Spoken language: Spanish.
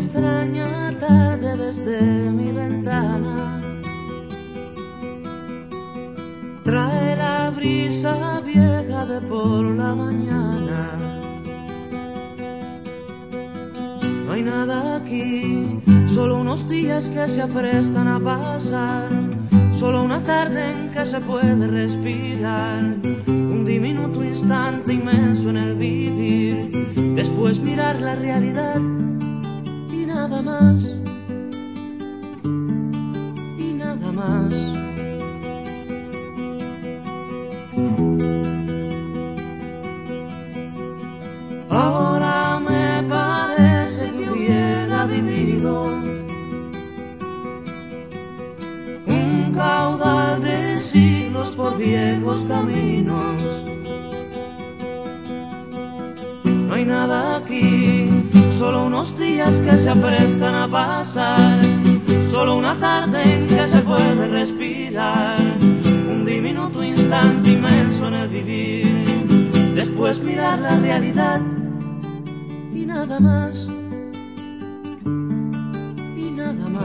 extraña tarde desde mi ventana. Trae la brisa vieja de por la mañana. No hay nada aquí, solo unos días que se aprestan a pasar, solo una tarde en que se puede respirar, un diminuto instante inmenso en el vivir, después mirar la realidad nada más. Y nada más. Ahora me parece que hubiera vivido un caudal de siglos por viejos caminos. No hay nada aquí, Solo unos días que se aprestan a pasar, solo una tarde en que se puede respirar, un diminuto instante inmenso en el vivir, después mirar la realidad y nada más, y nada más.